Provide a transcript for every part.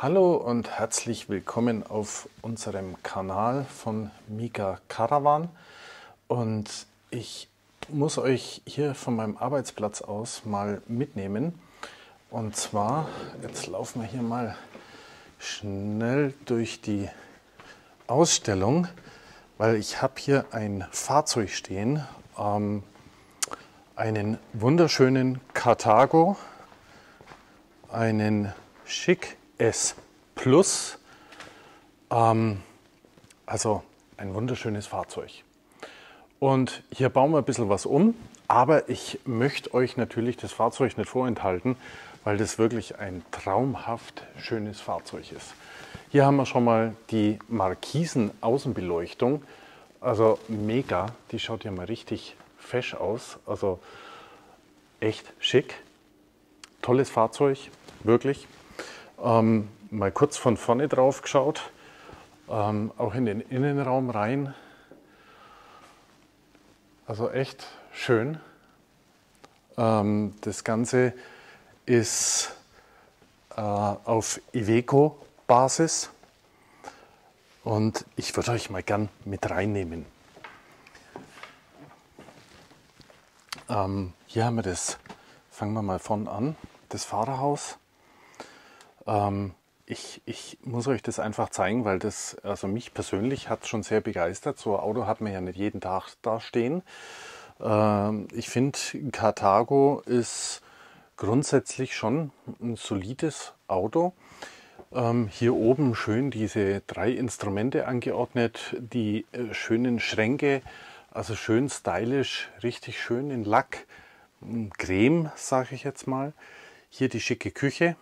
Hallo und herzlich willkommen auf unserem Kanal von Mika Caravan. Und ich muss euch hier von meinem Arbeitsplatz aus mal mitnehmen. Und zwar, jetzt laufen wir hier mal schnell durch die Ausstellung, weil ich habe hier ein Fahrzeug stehen, ähm, einen wunderschönen Cartago, einen Schick S Plus. Ähm, also ein wunderschönes Fahrzeug. Und hier bauen wir ein bisschen was um, aber ich möchte euch natürlich das Fahrzeug nicht vorenthalten, weil das wirklich ein traumhaft schönes Fahrzeug ist. Hier haben wir schon mal die Markisen Außenbeleuchtung. Also mega, die schaut ja mal richtig fesch aus. Also echt schick. Tolles Fahrzeug, wirklich. Ähm, mal kurz von vorne drauf geschaut, ähm, auch in den Innenraum rein. Also echt schön. Ähm, das Ganze ist äh, auf Iveco-Basis und ich würde euch mal gern mit reinnehmen. Ähm, hier haben wir das, fangen wir mal von an, das Fahrerhaus. Ähm, ich, ich, muss euch das einfach zeigen, weil das, also mich persönlich hat schon sehr begeistert. So ein Auto hat man ja nicht jeden Tag da stehen. Ähm, ich finde, Carthago ist grundsätzlich schon ein solides Auto. Ähm, hier oben schön diese drei Instrumente angeordnet, die äh, schönen Schränke, also schön stylisch, richtig schön in Lack, Creme, sage ich jetzt mal. Hier die schicke Küche,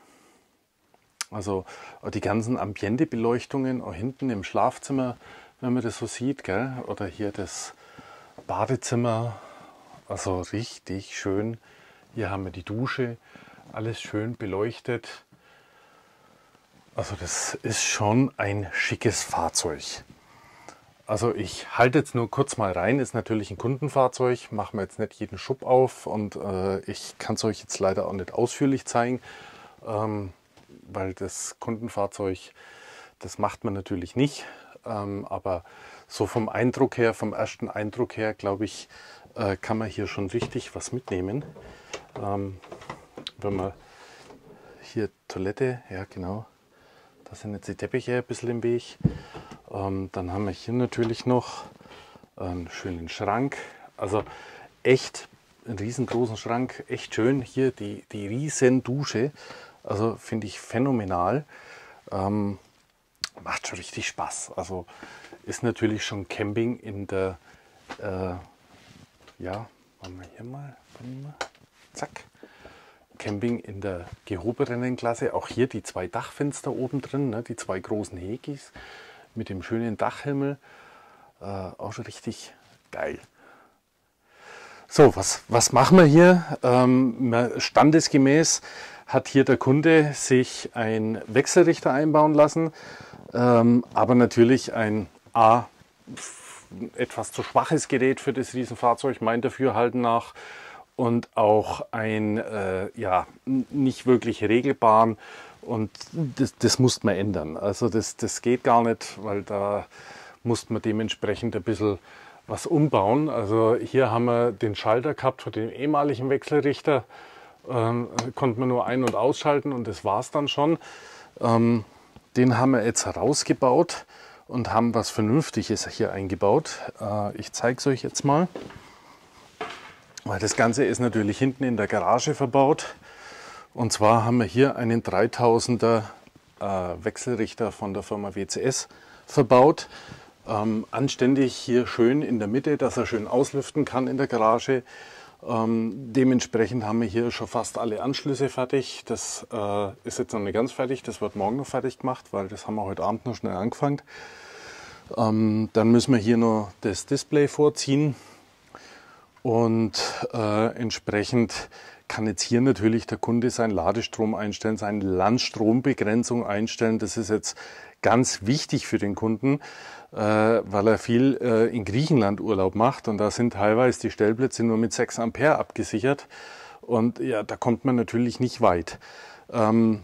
also die ganzen Ambientebeleuchtungen, auch hinten im Schlafzimmer, wenn man das so sieht, gell? oder hier das Badezimmer, also richtig schön. Hier haben wir die Dusche, alles schön beleuchtet. Also das ist schon ein schickes Fahrzeug. Also ich halte jetzt nur kurz mal rein, ist natürlich ein Kundenfahrzeug, machen wir jetzt nicht jeden Schub auf und äh, ich kann es euch jetzt leider auch nicht ausführlich zeigen. Ähm, weil das Kundenfahrzeug, das macht man natürlich nicht. Ähm, aber so vom Eindruck her, vom ersten Eindruck her, glaube ich, äh, kann man hier schon richtig was mitnehmen. Ähm, wenn man hier Toilette, ja genau, da sind jetzt die Teppiche ein bisschen im Weg. Ähm, dann haben wir hier natürlich noch einen schönen Schrank. Also echt einen riesengroßen Schrank, echt schön. Hier die, die riesen Dusche. Also finde ich phänomenal. Ähm, macht schon richtig Spaß. Also ist natürlich schon Camping in der, äh, ja, machen wir hier mal, zack. Camping in der gehobenen Klasse. Auch hier die zwei Dachfenster oben drin, ne, die zwei großen Hegis mit dem schönen Dachhimmel. Äh, auch schon richtig geil. So, was, was machen wir hier? Ähm, standesgemäß hat hier der Kunde sich ein Wechselrichter einbauen lassen, ähm, aber natürlich ein A, etwas zu schwaches Gerät für das Riesenfahrzeug, mein Dafürhalten nach, und auch ein äh, ja, nicht wirklich regelbaren und das, das muss man ändern. Also das, das geht gar nicht, weil da muss man dementsprechend ein bisschen was umbauen. Also hier haben wir den Schalter gehabt von dem ehemaligen Wechselrichter ähm, konnte man nur ein- und ausschalten und das war es dann schon. Ähm, den haben wir jetzt herausgebaut und haben was Vernünftiges hier eingebaut. Äh, ich zeige es euch jetzt mal. Weil das Ganze ist natürlich hinten in der Garage verbaut. Und zwar haben wir hier einen 3000er äh, Wechselrichter von der Firma WCS verbaut. Ähm, anständig hier schön in der Mitte, dass er schön auslüften kann in der Garage. Ähm, dementsprechend haben wir hier schon fast alle Anschlüsse fertig. Das äh, ist jetzt noch nicht ganz fertig, das wird morgen noch fertig gemacht, weil das haben wir heute Abend noch schnell angefangen. Ähm, dann müssen wir hier noch das Display vorziehen und äh, entsprechend kann jetzt hier natürlich der Kunde seinen Ladestrom einstellen, seine Landstrombegrenzung einstellen. Das ist jetzt ganz wichtig für den Kunden, äh, weil er viel äh, in Griechenland Urlaub macht und da sind teilweise die Stellplätze nur mit 6 Ampere abgesichert und ja, da kommt man natürlich nicht weit. Ähm,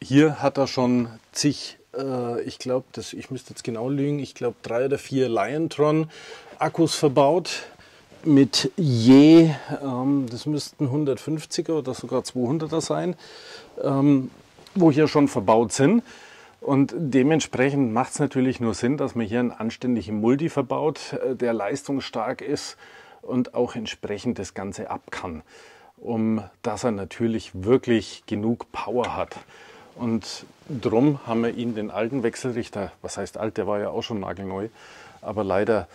hier hat er schon zig äh, ich glaube, ich müsste jetzt genau lügen, ich glaube drei oder vier Liontron Akkus verbaut mit je, ähm, das müssten 150er oder sogar 200er sein, ähm, wo hier schon verbaut sind. Und dementsprechend macht es natürlich nur Sinn, dass man hier einen anständigen Multi verbaut, äh, der leistungsstark ist und auch entsprechend das Ganze ab kann, um dass er natürlich wirklich genug Power hat. Und drum haben wir ihn den alten Wechselrichter, was heißt alt, der war ja auch schon nagelneu, aber leider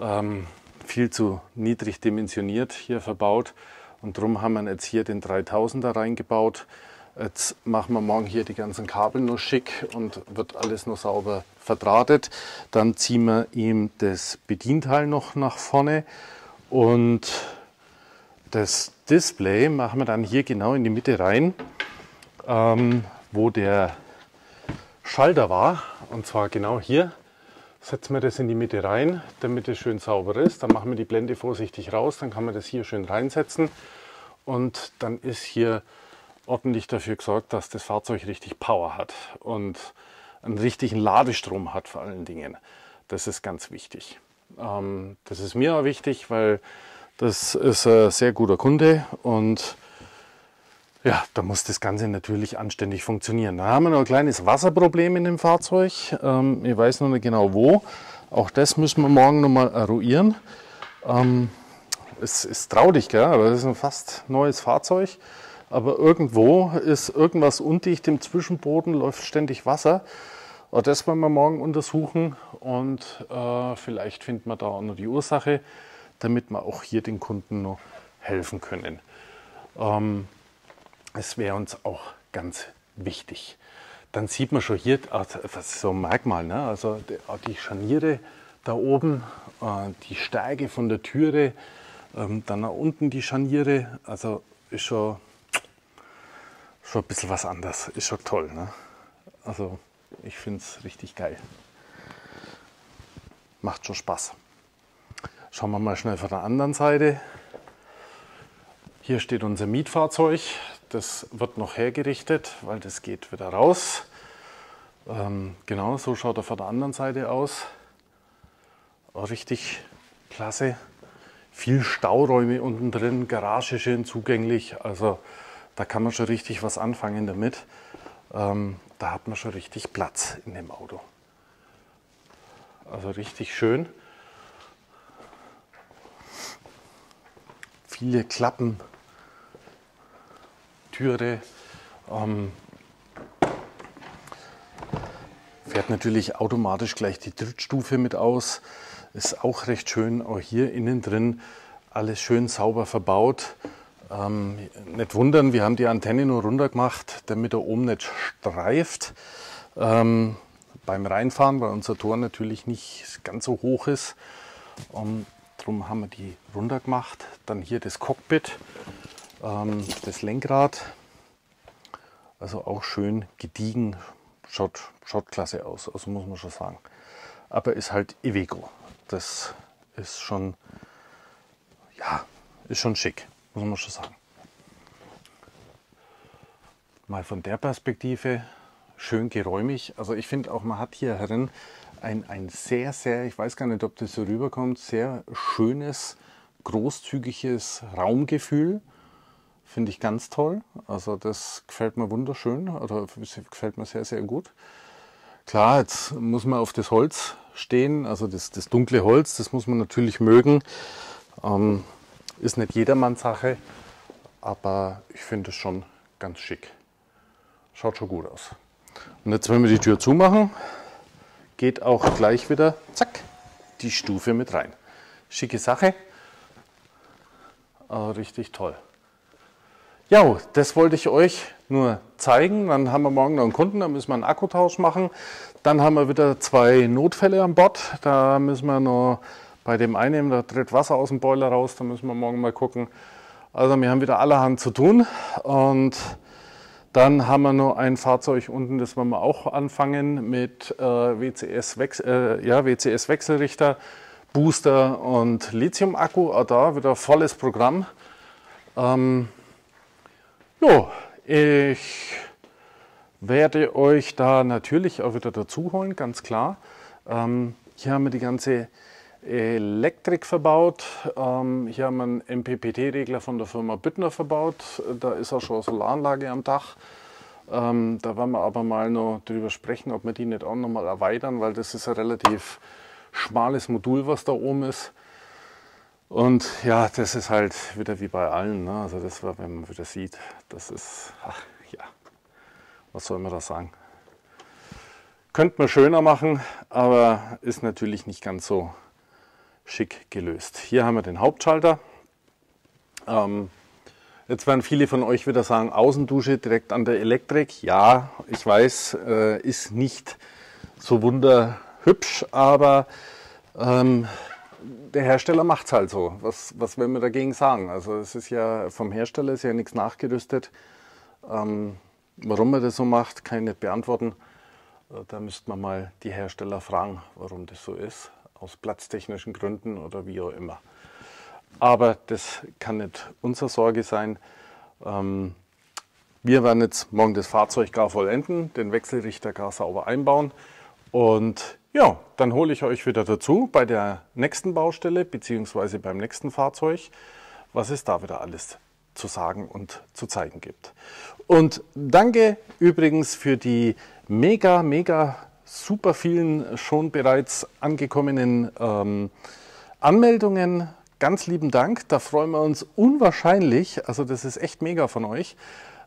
ähm, viel zu niedrig dimensioniert hier verbaut. Und drum haben wir jetzt hier den 3000er reingebaut. Jetzt machen wir morgen hier die ganzen Kabel noch schick und wird alles noch sauber verdrahtet. Dann ziehen wir ihm das Bedienteil noch nach vorne und das Display machen wir dann hier genau in die Mitte rein, ähm, wo der Schalter war. Und zwar genau hier setzen wir das in die Mitte rein, damit es schön sauber ist. Dann machen wir die Blende vorsichtig raus, dann kann man das hier schön reinsetzen und dann ist hier ordentlich dafür gesorgt, dass das Fahrzeug richtig Power hat und einen richtigen Ladestrom hat vor allen Dingen. Das ist ganz wichtig. Ähm, das ist mir auch wichtig, weil das ist ein sehr guter Kunde und ja, da muss das Ganze natürlich anständig funktionieren. Da haben wir noch ein kleines Wasserproblem in dem Fahrzeug. Ähm, ich weiß noch nicht genau wo. Auch das müssen wir morgen nochmal eruieren. Ähm, es ist traurig, gell? aber das ist ein fast neues Fahrzeug. Aber irgendwo ist irgendwas undicht im Zwischenboden, läuft ständig Wasser. Auch das wollen wir morgen untersuchen und äh, vielleicht finden wir da auch noch die Ursache, damit wir auch hier den Kunden noch helfen können. Ähm, es wäre uns auch ganz wichtig. Dann sieht man schon hier, das ist so ein Merkmal, ne? also die Scharniere da oben, äh, die Steige von der Türe, ähm, dann nach unten die Scharniere, also ist schon, schon ein bisschen was anders, ist schon toll. Ne? Also ich finde es richtig geil. Macht schon Spaß. Schauen wir mal schnell von der anderen Seite. Hier steht unser Mietfahrzeug. Das wird noch hergerichtet, weil das geht wieder raus. Ähm, genau, so schaut er von der anderen Seite aus. Richtig klasse. Viel Stauräume unten drin, Garage schön zugänglich. Also da kann man schon richtig was anfangen damit. Ähm, da hat man schon richtig Platz in dem Auto. Also richtig schön. Viele Klappen, Türe. Ähm, fährt natürlich automatisch gleich die Drittstufe mit aus. Ist auch recht schön, auch hier innen drin alles schön sauber verbaut. Ähm, nicht wundern, wir haben die Antenne nur runter gemacht, damit er oben nicht streift. Ähm, beim Reinfahren, weil unser Tor natürlich nicht ganz so hoch ist. Um, darum haben wir die runter gemacht. Dann hier das Cockpit ähm, das Lenkrad, also auch schön gediegen, schaut, schaut klasse aus, also muss man schon sagen. Aber ist halt Iveco. Das ist schon, ja, ist schon schick, muss man schon sagen. Mal von der Perspektive schön geräumig. Also ich finde auch, man hat hier herin ein, ein sehr, sehr, ich weiß gar nicht, ob das so rüberkommt, sehr schönes, großzügiges Raumgefühl. Finde ich ganz toll. Also das gefällt mir wunderschön oder gefällt mir sehr, sehr gut. Klar, jetzt muss man auf das Holz stehen, also das, das dunkle Holz, das muss man natürlich mögen. Ähm, ist nicht jedermanns Sache, aber ich finde es schon ganz schick. Schaut schon gut aus. Und jetzt, wenn wir die Tür zumachen, geht auch gleich wieder, zack, die Stufe mit rein. Schicke Sache, aber richtig toll. Ja, das wollte ich euch nur zeigen. Dann haben wir morgen noch einen Kunden, da müssen wir einen Akkutausch machen. Dann haben wir wieder zwei Notfälle an Bord. Da müssen wir noch bei dem einen, da tritt Wasser aus dem Boiler raus, da müssen wir morgen mal gucken. Also wir haben wieder allerhand zu tun. Und dann haben wir noch ein Fahrzeug unten, das wollen wir auch anfangen mit äh, WCS, äh, ja, WCS Booster und Lithium-Akku. Auch da wieder volles Programm. Ähm, ja, ich werde euch da natürlich auch wieder dazu holen, ganz klar. Ähm, hier haben wir die ganze Elektrik verbaut. Ähm, hier haben wir einen MPPT-Regler von der Firma Büttner verbaut. Da ist auch schon eine Solaranlage am Dach. Ähm, da werden wir aber mal noch drüber sprechen, ob wir die nicht auch noch mal erweitern, weil das ist ein relativ schmales Modul, was da oben ist. Und ja, das ist halt wieder wie bei allen. Ne? Also das war, wenn man wieder sieht, das ist, ach, ja, was soll man da sagen? Könnte man schöner machen, aber ist natürlich nicht ganz so schick gelöst. Hier haben wir den Hauptschalter. Ähm, jetzt werden viele von euch wieder sagen, Außendusche direkt an der Elektrik. Ja, ich weiß, äh, ist nicht so wunderhübsch, aber ähm, der Hersteller macht es halt so. Was, was will man dagegen sagen? Also es ist ja vom Hersteller ist ja nichts nachgerüstet. Ähm, warum er das so macht, kann ich nicht beantworten. Äh, da müsste man mal die Hersteller fragen, warum das so ist aus platztechnischen Gründen oder wie auch immer. Aber das kann nicht unsere Sorge sein. Ähm, wir werden jetzt morgen das Fahrzeug gar vollenden, den Wechselrichter gar sauber einbauen und ja, dann hole ich euch wieder dazu bei der nächsten Baustelle bzw. beim nächsten Fahrzeug, was es da wieder alles zu sagen und zu zeigen gibt. Und danke übrigens für die mega, mega super vielen schon bereits angekommenen ähm, Anmeldungen. Ganz lieben Dank, da freuen wir uns unwahrscheinlich, also das ist echt mega von euch,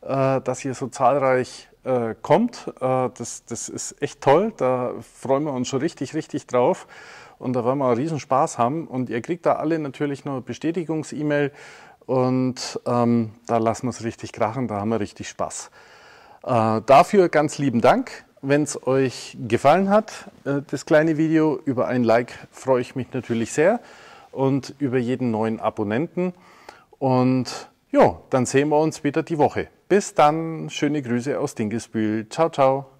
äh, dass ihr so zahlreich äh, kommt. Äh, das, das ist echt toll, da freuen wir uns schon richtig, richtig drauf und da werden wir einen riesen Spaß haben und ihr kriegt da alle natürlich noch eine Bestätigungs-E-Mail und ähm, da lassen wir es richtig krachen, da haben wir richtig Spaß. Äh, dafür ganz lieben Dank. Wenn es euch gefallen hat, äh, das kleine Video, über ein Like freue ich mich natürlich sehr und über jeden neuen Abonnenten. Und ja, dann sehen wir uns wieder die Woche. Bis dann, schöne Grüße aus Dingesbühl. Ciao, ciao.